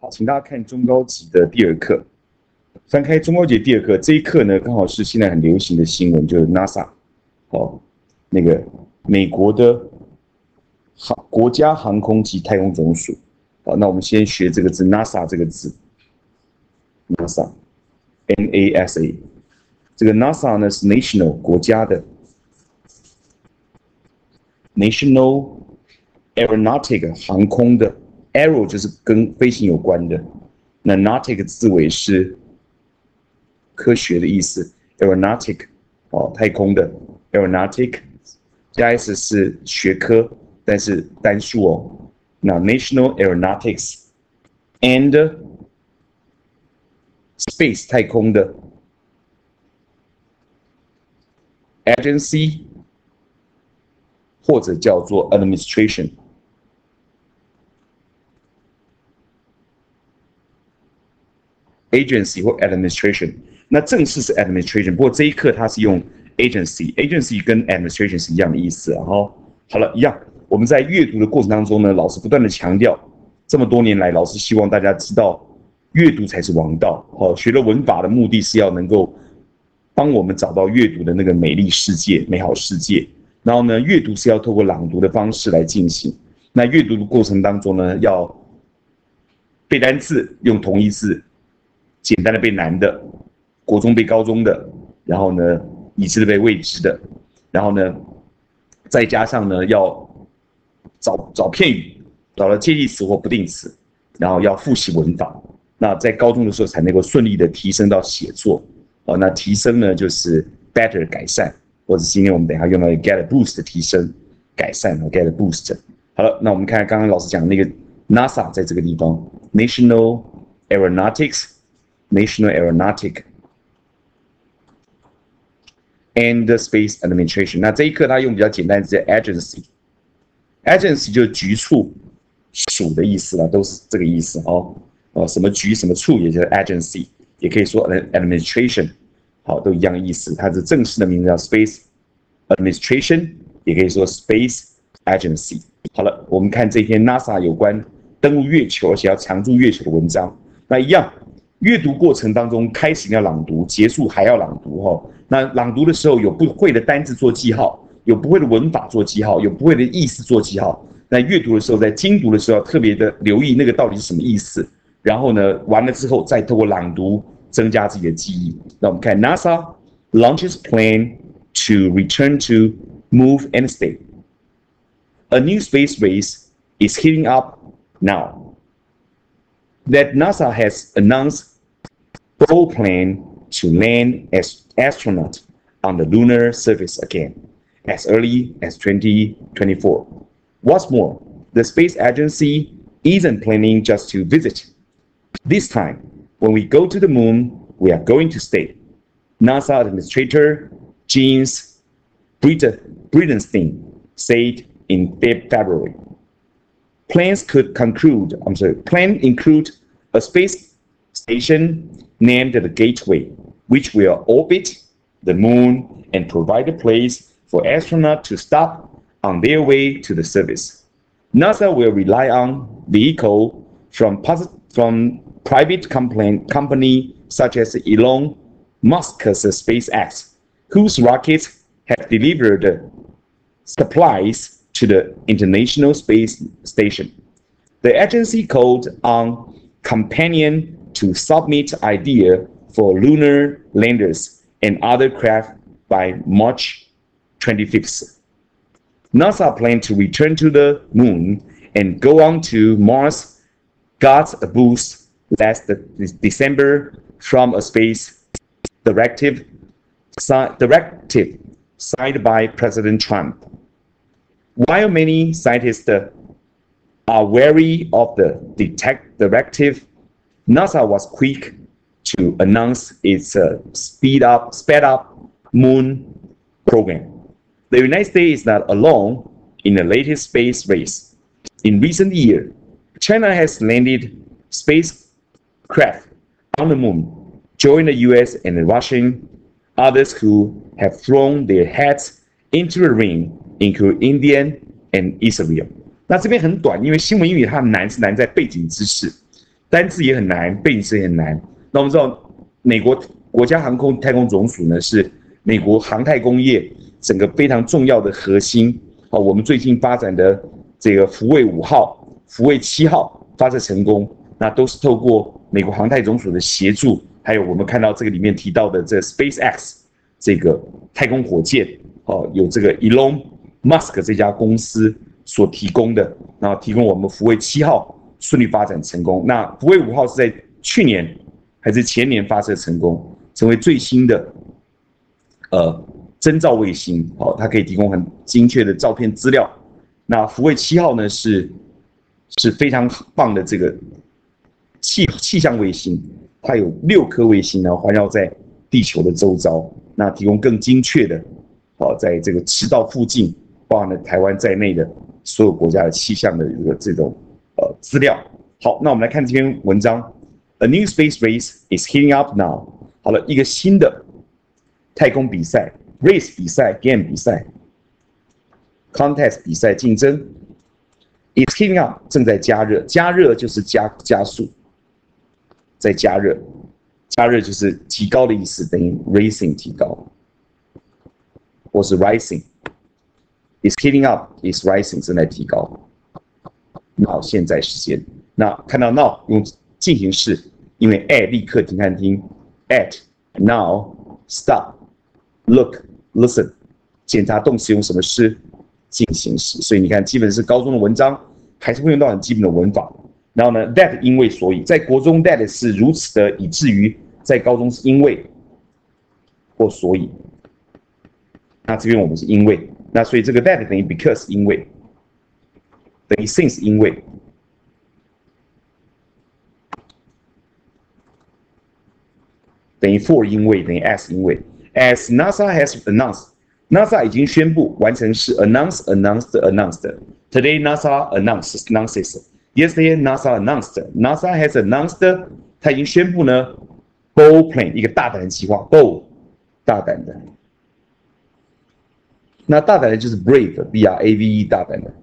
好，请大家看中高级的第二课。翻开中高级第二课，这一课呢，刚好是现在很流行的新闻，就是 NASA，好，那个美国的航国家航空及太空总署。好，那我们先学这个字，NASA 这个字，NASA，N-A-S-A，这个 NASA 呢是 national 国家的，National Aeronautic 航空的。Aero 就是跟飞行有关的，那 nautic 字尾是科学的意思，aeronautic 哦，太空的 aeronautic 加 s 是学科，但是单数哦。那 National Aeronautics and Space 太空的 Agency 或者叫做 Administration。Agency 或 administration，那正式是 administration，不过这一课它是用 agency，agency 跟 administration 是一样的意思啊。哈，好了，一样。我们在阅读的过程当中呢，老师不断的强调，这么多年来，老师希望大家知道，阅读才是王道。好，学了文法的目的是要能够帮我们找到阅读的那个美丽世界、美好世界。然后呢，阅读是要透过朗读的方式来进行。那阅读的过程当中呢，要背单词，用同义字。简单的背难的，国中背高中的，然后呢，已知的背未知的，然后呢，再加上呢，要找找片语，找到介系词或不定词，然后要复习文法。那在高中的时候才能够顺利的提升到写作。哦，那提升呢，就是 better 改善，或者今天我们等下用到 get boost 的提升改善和 get boost。好了，那我们看刚刚老师讲的那个 NASA 在这个地方，National Aeronautics。National Aeronautic and Space Administration。那这一课它用比较简单的 agency，agency 就是局处、署的意思了，都是这个意思哦。哦，什么局、什么处，也就是 agency，也可以说 administration，好，都一样意思。它是正式的名字叫 Space Administration，也可以说 Space Agency。好了，我们看这篇 NASA 有关登陆月球而且要常驻月球的文章，那一样。阅读过程当中，开始要朗读，结束还要朗读哈。那朗读的时候有不会的单字做记号，有不会的文法做记号，有不会的意思做记号。那阅读的时候，在精读的时候，特别的留意那个到底是什么意思。然后呢，完了之后再透过朗读增加自己的记忆。那我们看 NASA launches plane to return to move and stay. A new space race is heating up now. That NASA has announced full plan to land as astronaut on the lunar surface again as early as 2024. What's more, the space agency isn't planning just to visit. This time, when we go to the moon, we are going to stay. NASA Administrator James Bridenstine said in February. Plans could conclude, I'm sorry, plan include a space station named the Gateway, which will orbit the moon and provide a place for astronauts to stop on their way to the surface. NASA will rely on vehicle from, from private company such as Elon Musk's SpaceX, whose rockets have delivered supplies to the International Space Station. The agency called on companion to submit idea for lunar landers and other craft by March 25th. NASA planned to return to the moon and go on to Mars got a boost last December from a space directive, directive signed by President Trump. While many scientists are wary of the detect directive, NASA was quick to announce its uh, speed up, sped up moon program. The United States is not alone in the latest space race. In recent years, China has landed spacecraft on the moon, joined the US and the Russian, others who have thrown their hats into the ring include India and Israel. 那这边很短，因为新闻英语它难是难在背景知识。单字也很难，背景知识也很难。那我们知道，美国国家航空太空总署呢，是美国航太工业整个非常重要的核心。好，我们最近发展的这个福卫五号、福卫七号发射成功，那都是透过美国航太总署的协助，还有我们看到这个里面提到的这 SpaceX 这个太空火箭，哦，有这个 Elon Musk 这家公司所提供的，然后提供我们福卫七号顺利发展成功。那福卫五号是在去年还是前年发射成功，成为最新的呃。征兆卫星，哦，它可以提供很精确的照片资料。那福卫七号呢，是是非常棒的这个气气象卫星，它有六颗卫星呢环绕在地球的周遭，那提供更精确的，哦，在这个赤道附近，包含了台湾在内的所有国家的气象的一个这种呃资料。好，那我们来看这篇文章：A new space race is heating up now。好了，一个新的太空比赛。race 比赛，game 比赛，contest 比赛竞争，is heating up 正在加热，加热就是加加速，在加热，加热就是提高的意思，等于 racing 提高，或是 rising Is heating up，is rising 正在提高。好，现在时间，那看到 now 用进行式，因为 at 立刻停看听，at now stop look。Listen，检查动词用什么式？进行时。所以你看，基本是高中的文章，还是会用到很基本的文法。然后呢，that 因为所以，在国中 that 是如此的，以至于在高中是因为或所以。那这边我们是因为，那所以这个 that 等于 because 因为，等于 since 因为，等于 for 因为，等于 as 因为。As NASA has announced, NASA 已经宣布完成是 announce announced announced Today NASA announces, announces. Yesterday NASA announced, NASA has announced. 它已经宣布呢，bold plan 一个大胆的计划，bold 大胆的。那大胆的就是 brave，b r a v e 大胆的，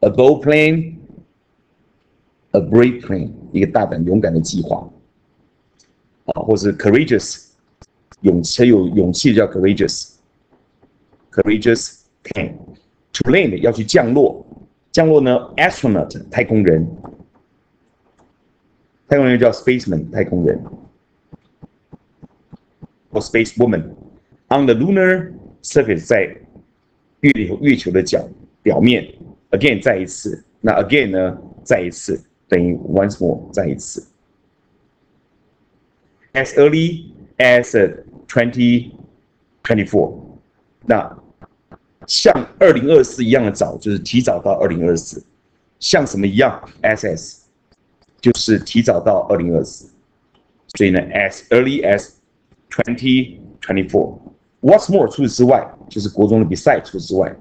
a bold plan，a brave plan 一个大胆勇敢的计划，啊，或是 courageous。勇气有勇气叫 courageous，courageous can to land 要去降落，降落呢 astronaut 太空人，太空人叫 spaceman 太空人，或 space woman on the lunar surface 在 月球月球的角表面 again 再一次，那 again 呢再一次等于 once more 再一次，as early as Twenty twenty four，那像二零二四一样的早，就是提早到二零二四。像什么一样？SS，就是提早到二零二四。所以呢，as early as twenty twenty four。What's more，除此之外，就是国中的比赛，除此之外，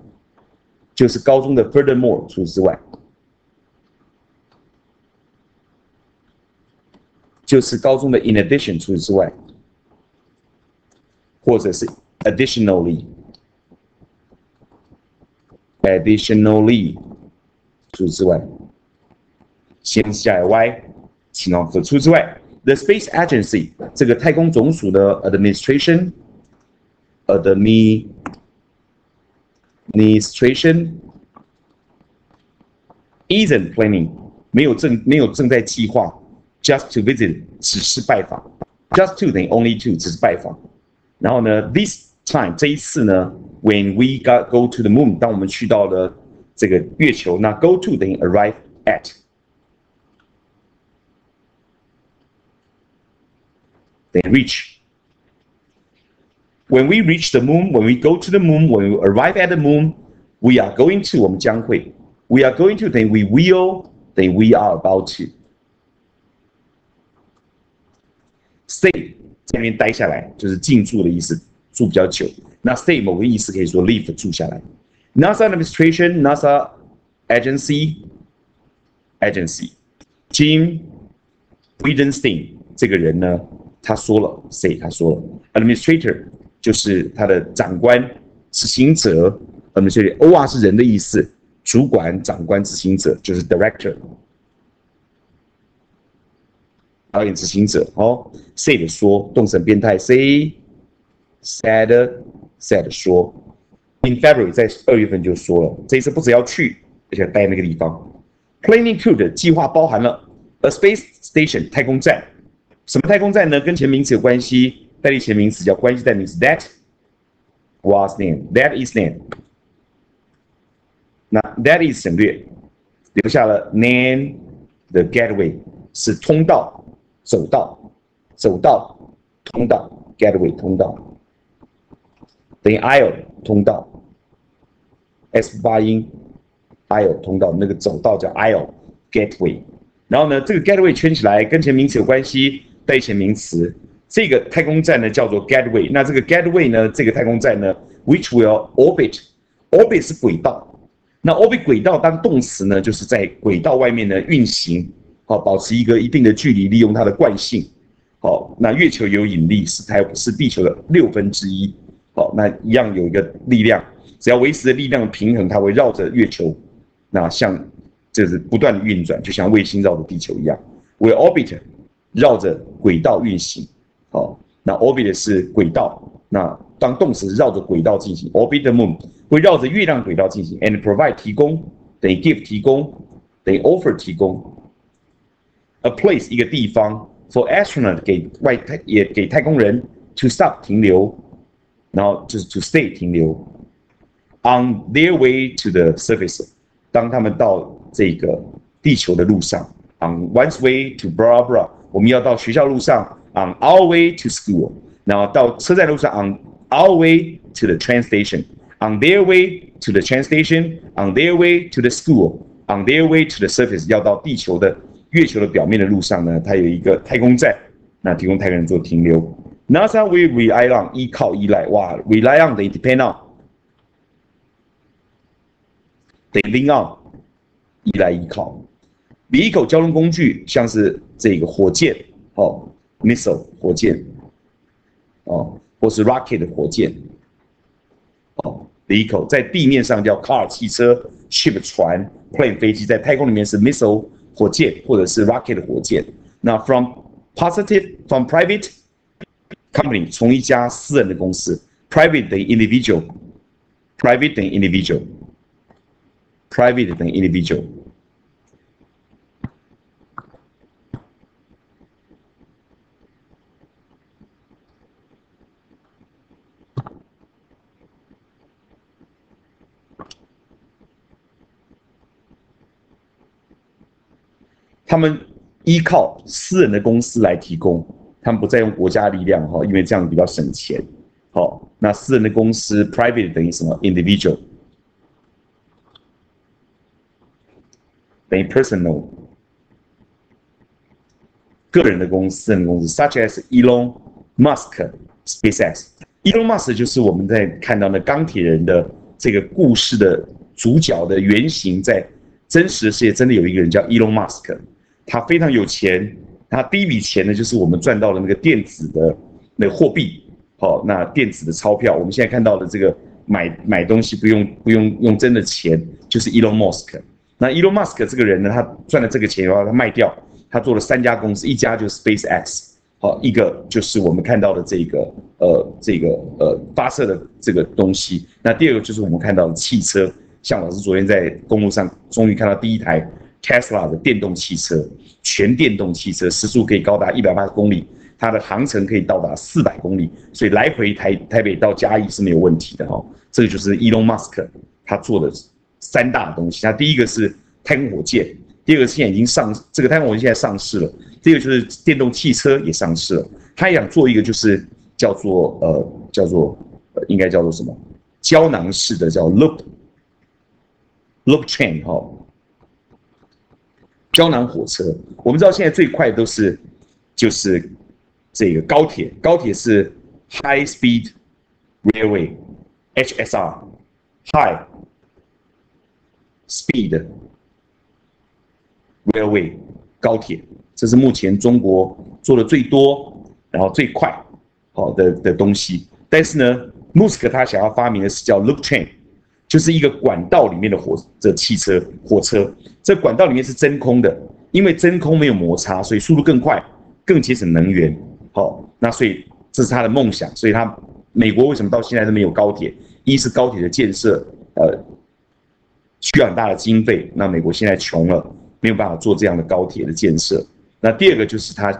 就是高中的 Furthermore，除此之外，就是高中的 In addition，除此之外。或者是 additionally，additionally 除此之外，先下来 y，其中除此之外，the space agency 这个太空总署的 administration，administration isn't planning 没有正没有正在计划，just to visit 只是拜访，just to 等于 only to 只是拜访。然后呢，this time 这一次呢，when we got go to the moon，当我们去到了这个月球，那 go to 等于 arrive at，等于 reach。 When we reach the moon, when we go to the moon, when we arrive at the moon, we are going to 我们将会，we are going to 等于 we will 等于 we are about to。Stay 在那边待下来就是进驻的意思，住比较久。那 stay 某个意思可以说 live 住下来。NASA administration, NASA agency, agency. Jim Widenstein 这个人呢，他说了，say 他说了，administrator 就是他的长官、执行者。administrator，O 是人的意思，主管、长官、执行者就是 director。导演执行者哦，said 说动词变态，say，said said 说，in February 在二月份就说了，这一次不只要去，而且待那个地方。Planning to 的计划包含了 a space station 太空站，什么太空站呢？跟前名词有关系，代替前名词叫关系代名词 that was name，that is name。那 that is 省略，留下了 name the gateway 是通道、走道、走道、通道 gateway 通道，等于 aisle 通道，s 发音。aisle 通道那个走道叫 aisle gateway，然后呢，这个 gateway 圈起来跟前名词有关系，代前名词。这个太空站呢叫做 gateway，那这个 gateway 呢，这个太空站呢，which will orbit，orbit 是轨道，那 orbit 轨道当动词呢，就是在轨道外面呢运行，好，保持一个一定的距离，利用它的惯性。好，那月球有引力，是它是地球的六分之一，好，那一样有一个力量，只要维持的力量平衡，它会绕着月球。那像，就是不断的运转，就像卫星绕着地球一样。We orbit，绕着轨道运行。好，那 orbit 是轨道。那当动词绕着轨道进行，orbit the moon 会绕着月亮轨道进行。And provide 提供等于 give 提供等于 offer 提供。A place 一个地方，for astronaut 给外太也给太空人 to stop 停留，然后就是 to stay 停留。On their way to the surface。当他们到这个地球的路上，on one's way to blah blah，我们要到学校路上，on our way to school，然后到车站路上，on our way to the train station，on their way to the train station，on their way to the school，on their way to the surface，要到地球的月球的表面的路上呢，它有一个太空站，那提供太空人做停留。NASA we rely on 依靠依赖，哇，rely on They depend on。They lean on，依赖依靠。一口交通工具，像是这个火箭哦，missile 火箭哦，或是 rocket 火箭哦。，Vehicle 在地面上叫 car 汽车，ship 船，plane 飞机，在太空里面是 missile 火箭或者是 rocket 火箭。那 from positive from private company 从一家私人的公司，private 等于 individual，private 等于 individual。private 等于 individual。他们依靠私人的公司来提供，他们不再用国家力量哈，因为这样比较省钱。好，那私人的公司 private 等于什么？individual。等于 personal，个人的公司、私人公司，such as Elon Musk、SpaceX。Elon Musk 就是我们在看到的钢铁人的这个故事的主角的原型，在真实的世界真的有一个人叫 Elon Musk，他非常有钱，他第一笔钱呢就是我们赚到了那个电子的那个货币，好，那电子的钞票，我们现在看到的这个买买东西不用不用用真的钱，就是 Elon Musk。那 Elon Musk 这个人呢，他赚了这个钱以后，他卖掉，他做了三家公司，一家就是 SpaceX，好，一个就是我们看到的这个呃这个呃发射的这个东西。那第二个就是我们看到的汽车，像老师昨天在公路上终于看到第一台 Tesla 的电动汽车，全电动汽车，时速可以高达一百八十公里，它的航程可以到达四百公里，所以来回台台北到嘉义是没有问题的哈。这个就是 Elon Musk 他做的。三大东西，他第一个是太空火箭，第二个现在已经上，这个太空火箭现在上市了，第二个就是电动汽车也上市了。他想做一个就是叫做呃叫做呃应该叫做什么胶囊式的叫 loop loop train 哈，胶囊火车。我们知道现在最快都是就是这个高铁，高铁是 high speed railway HSR high。Speed railway 高铁，这是目前中国做的最多，然后最快好的的东西。但是呢，Musk 他想要发明的是叫 Loop Train，就是一个管道里面的火这汽车火车。这管道里面是真空的，因为真空没有摩擦，所以速度更快。更节省能源。好，那所以这是他的梦想。所以他美国为什么到现在都没有高铁？一是高铁的建设，呃，需要很大的经费。那美国现在穷了，没有办法做这样的高铁的建设。那第二个就是他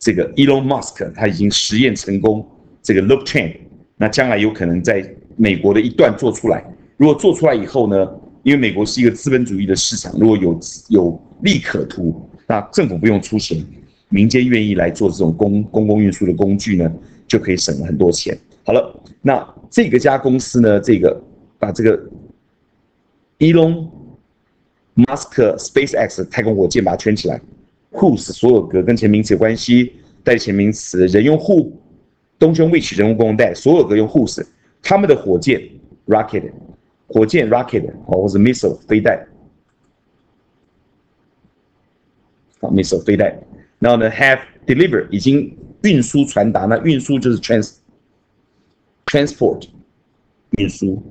这个 Elon Musk 他已经实验成功这个 Loop Train，那将来有可能在美国的一段做出来。如果做出来以后呢？因为美国是一个资本主义的市场，如果有有利可图，那政府不用出钱，民间愿意来做这种公公共运输的工具呢，就可以省很多钱。好了，那这个家公司呢，这个把这个 Elon Musk SpaceX 太空火箭把它圈起来，Whose 所有格跟前名词有关系，带前名词，人用 Who，东胸 which 人物共同带，所有格用 Whose，他们的火箭 Rocket。火箭 rocket 哦，或者 missile 飞弹，啊 missile 飞弹，然后呢 have deliver 已经运输传达，那运输就是 trans transport 运输，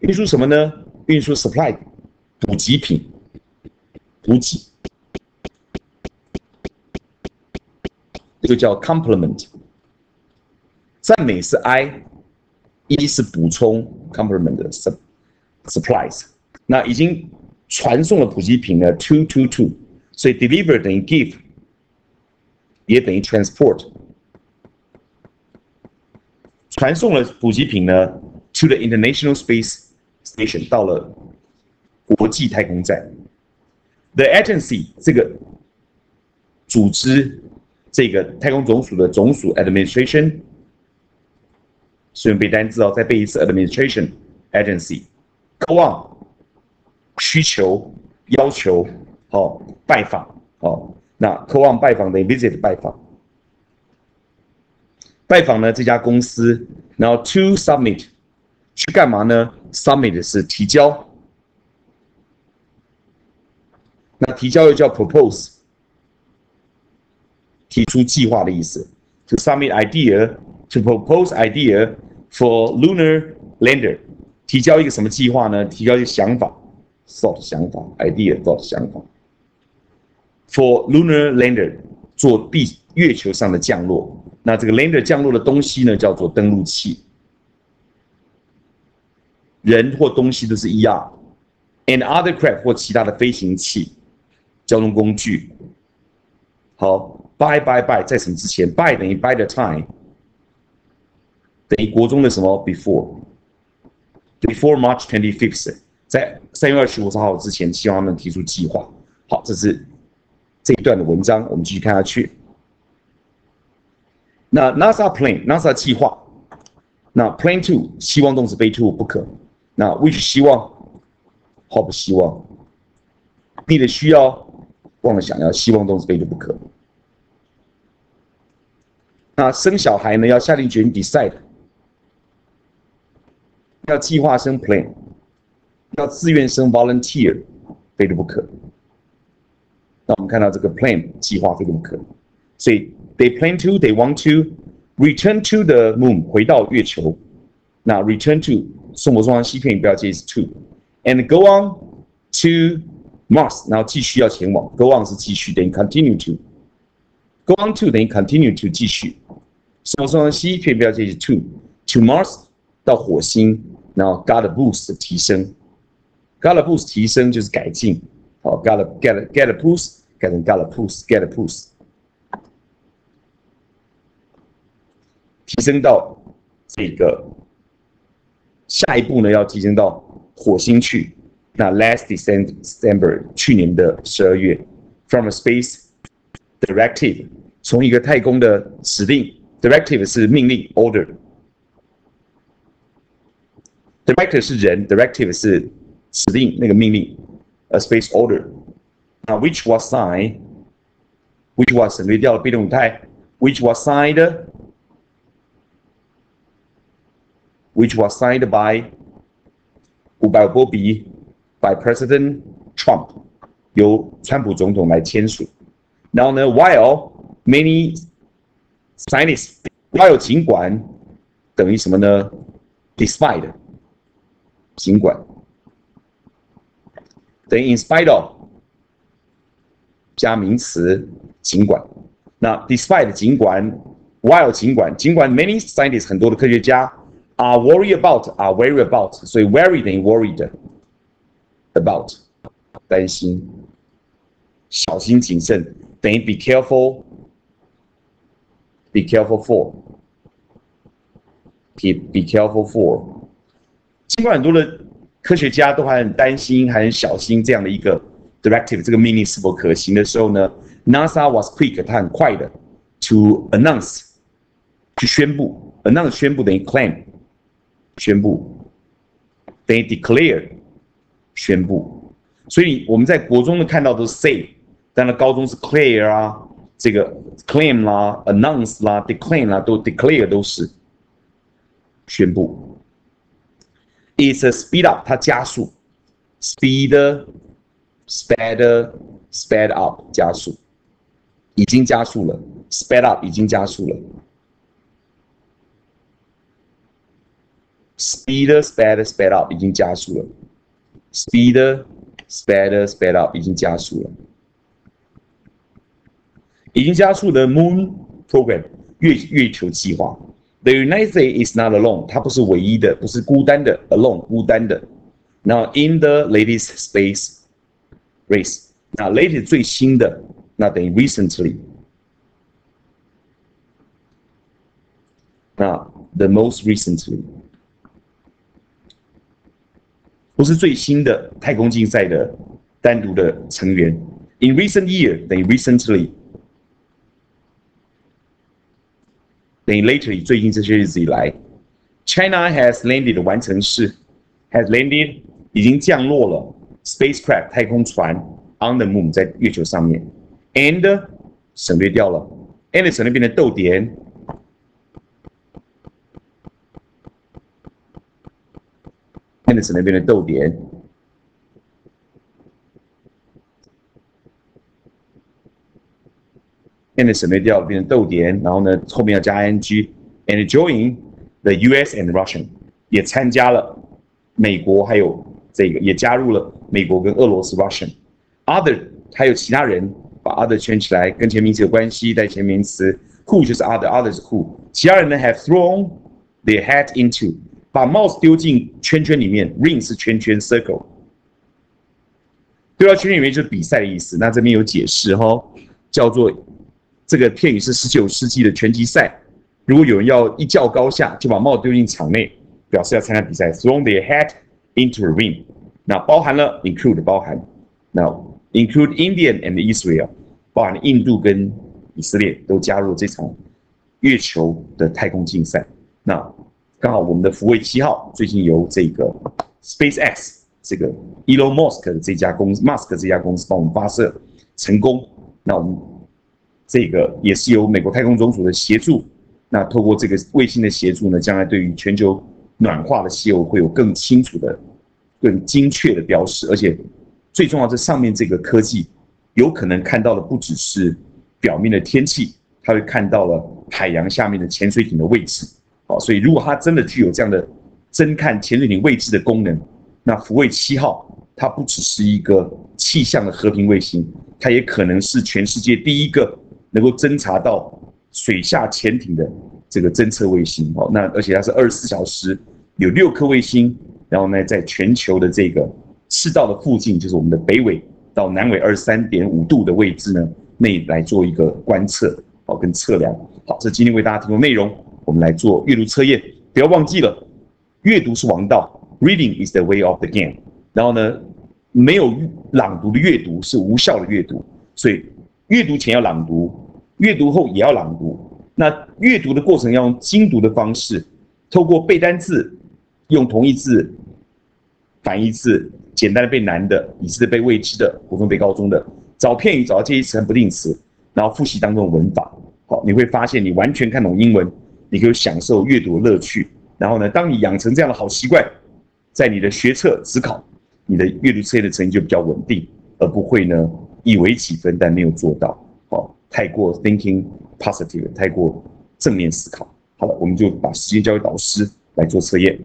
运输什么呢？运输 supply 补给品，补给，这个叫 complement，赞美是 I。一是补充 complement 的 supplies，那已经传送了补给品呢，to to to，所以 deliver 等于 give，也等于 transport，传送了补给品呢，to the international space station 到了国际太空站，the agency 这个组织，这个太空总署的总署 administration。 顺便背单词哦，再背一次 administration agency。渴望需求要求好拜访好，那渴望拜访等于 visit 拜访，拜访呢这家公司，然后 to submit 去干嘛呢？submit 是提交，那提交又叫 propose，提出计划的意思，to submit idea，to propose idea。For lunar lander，提交一个什么计划呢？提交一个想法，thought 想法，idea thought 想法。For lunar lander，做地月球上的降落。那这个 lander 降落的东西呢，叫做登陆器。人或东西都是 ER。And other craft 或其他的飞行器、交通工具。好，by by by，在什么之前？By 等于 by the time。等于国中的什么 before，before March twenty fifth，在三月二十五号之前，希望他们提出计划。好，这是这一段的文章，我们继续看下去。那 NASA plan，NASA 计划，那 plan two 希望动词非 to 不可。那 which 希望，hope 希望，你的需要忘了想要，希望动词非 to 不可。那生小孩呢，要下定决心 decide。要计划生 plan，要自愿生 volunteer，非得不可。那我们看到这个 plan 计划非得不可，所以 they plan to，they want to return to the moon，回到月球。那 return to 送我送上西片，不要介意 to，and go on to Mars，然后继续要前往，go on 是继续等于 continue to，go on to 等于 continue to 继续，送我送上西片，不要介意 to，to Mars 到火星。 然后 got a boost 提升，got a boost 提升就是改进，好 got a get a get a boost 改成 got a boost get a boost，提升到这个下一步呢要提升到火星去。那 last December 去年的十二月，from a space directive 从一个太空的指令，directive 是命令 order。Director 是人，Directive 是指令那个命令，a space order。那 which was signed，which was 省略掉了被动语态，which was signed，which was signed by 五百波比 by President Trump，由川普总统来签署。然后呢，while many scientists，他有尽管等于什么呢？Despite。尽管等于 in spite of 加名词，尽管。那 despite 尽管，while 尽管，尽管 many scientists 很多的科学家 are worried about are worried about，所以 worried 等于 worried about，担心，小心谨慎等于 be careful，be careful for，be be careful for。 尽管很多的科学家都还很担心，还很小心这样的一个 directive 这个命令是否可行的时候呢？NASA was quick，它很快的，to announce，去宣布，announce 宣布等于 claim，宣布等于 declare，宣布。所以我们在国中的看到都是 say，但是高中是 clear 啊，这个 claim 啦，announce 啦，declare 啦，都 declare 都是宣布。It's a speed up，它加速，speed，speed，speed up，加速。已经加速了，sped up 已经加速了，speed sped sped up 已经加速了，speed sped sped up 已经加速了，已经加速的 Moon Program 月月球计划。The United States is not alone，它不是唯一的，不是孤单的，alone 孤单的。Now in the latest space race，那 latest 最新的。那等于 recently，那 the most recently，不是最新的太空竞赛的单独的成员。In recent year 等于 recently，等于 later，最近这些日子以来，China has landed 完成式，has landed 已经降落了 spacecraft 太空船 on the moon 在月球上面。and 省略掉了，and 省略变成逗点，and 省略变成逗点，and 省略掉变成逗点，然后呢后面要加 ing，and join the U.S. and Russian 也参加了美国，还有这个也加入了美国跟俄罗斯 Russian，other 还有其他人。把 other 圈起来，跟前名词有关系，带前名词。Who 就是 other，other 是 who。其他人呢，have thrown their hat into，把帽子丢进圈圈里面。Ring 是圈圈，circle。丢到圈圈里面就是比赛的意思。那这边有解释哈，叫做这个片语是十九世纪的拳击赛。如果有人要一较高下，就把帽子丢进场内，表示要参加比赛。Throw their hat into the ring，那包含了 include 包含。那 include India and Israel。包含印度跟以色列都加入这场月球的太空竞赛。那刚好我们的福卫七号最近由这个 SpaceX 这个 Elon Musk 的这家公司 Musk 这家公司帮我们发射成功。那我们这个也是由美国太空总署的协助。那透过这个卫星的协助呢，将来对于全球暖化的气候会有更清楚的、更精确的标识。而且最重要，这上面这个科技。有可能看到的不只是表面的天气，它会看到了海洋下面的潜水艇的位置。好，所以如果它真的具有这样的侦看潜水艇位置的功能，那福卫七号它不只是一个气象的和平卫星，它也可能是全世界第一个能够侦察到水下潜艇的这个侦测卫星。好，那而且它是二十四小时有六颗卫星，然后呢，在全球的这个赤道的附近，就是我们的北纬。到南纬二十三点五度的位置呢，内来做一个观测，好跟测量。好，这今天为大家提供内容，我们来做阅读测验。不要忘记了，阅读是王道，Reading is the way of the game。然后呢，没有朗读的阅读是无效的阅读，所以阅读前要朗读，阅读后也要朗读。那阅读的过程要用精读的方式，透过背单词，用同义字。反义词，简单的背难的，已知的背未知的，普通背高中的，找片语，找到介词和不定词，然后复习当中的文法。好，你会发现你完全看懂英文，你可以享受阅读的乐趣。然后呢，当你养成这样的好习惯，在你的学测、思考，你的阅读测验的成绩就比较稳定，而不会呢以为几分但没有做到。好，太过 thinking positive，太过正面思考。好了，我们就把时间交给导师来做测验。